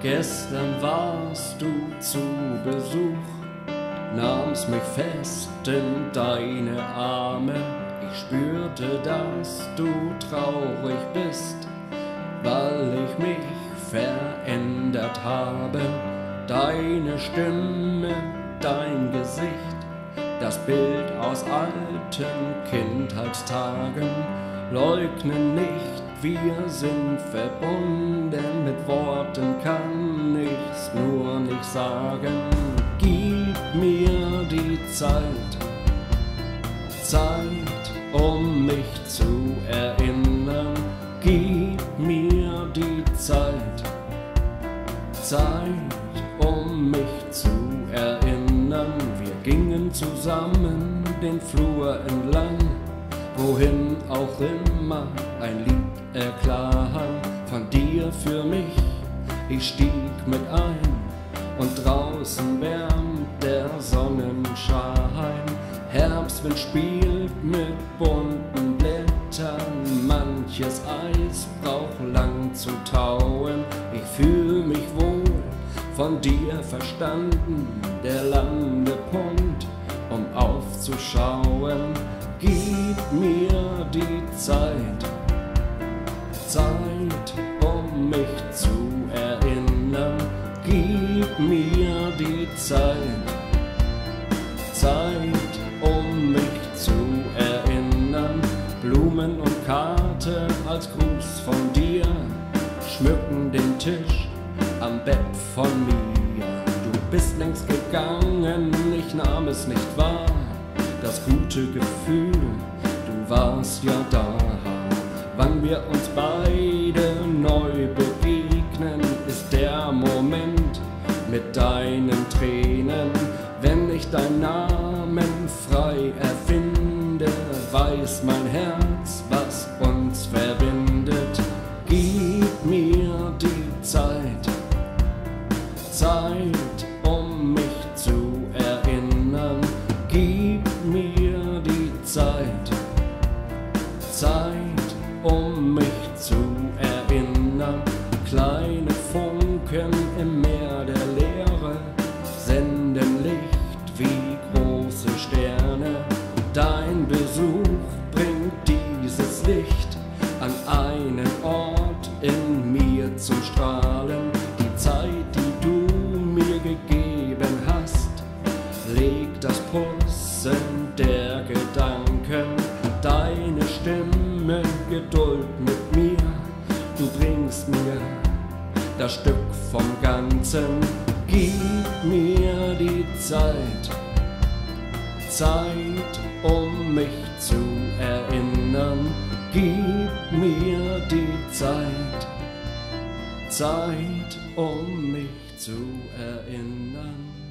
Gestern warst du zu Besuch, nahmst mich fest in deine Arme. Ich spürte, dass du traurig bist, weil ich mich verändert habe. Deine Stimme, dein Gesicht, das Bild aus alten Kindheitstagen, leugnen nicht, wir sind verbunden, mit Worten sagen. Gib mir die Zeit, Zeit, um mich zu erinnern. Gib mir die Zeit, Zeit, um mich zu erinnern. Wir gingen zusammen den Flur entlang, wohin auch immer ein Lied erklang von dir für mich. Ich stieg mit ein und draußen wärmt der Sonnenschein. Herbstwind spielt mit bunten Blättern, manches Eis braucht lang zu tauen. Ich fühl mich wohl von dir verstanden, der Landepunkt, um aufzuschauen. Gib mir die Zeit Zeit, Mir die Zeit, Zeit, um mich zu erinnern. Blumen und Karte als Gruß von dir schmücken den Tisch am Bett von mir. Du bist längst gegangen, ich nahm es nicht wahr. Das gute Gefühl, du warst ja da wann wir uns beide mit deinen Tränen. Wenn ich deinen Namen frei erfinde, weiß mein Herz, was uns verbindet. Gib mir die Zeit, Zeit, um mich einen Ort in mir zum Strahlen. Die Zeit, die du mir gegeben hast, legt das Pussen der Gedanken, deine Stimme Stimme Geduld mit mir. Du bringst mir das Stück vom Ganzen. Gib mir die Zeit, Zeit, um mich zu Zeit, Zeit, um mich zu erinnern.